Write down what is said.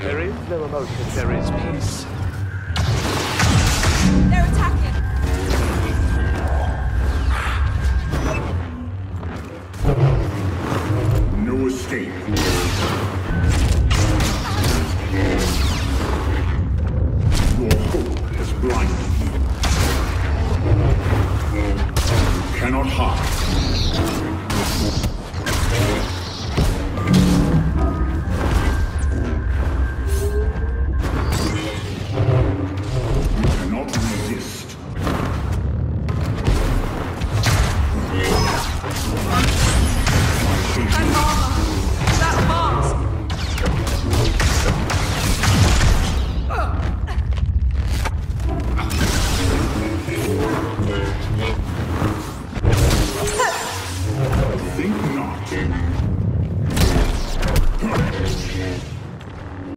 There is no emotion, there is peace. They're attacking! No escape. Your hope is blinded you. You cannot hide. Amen.